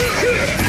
Yeah!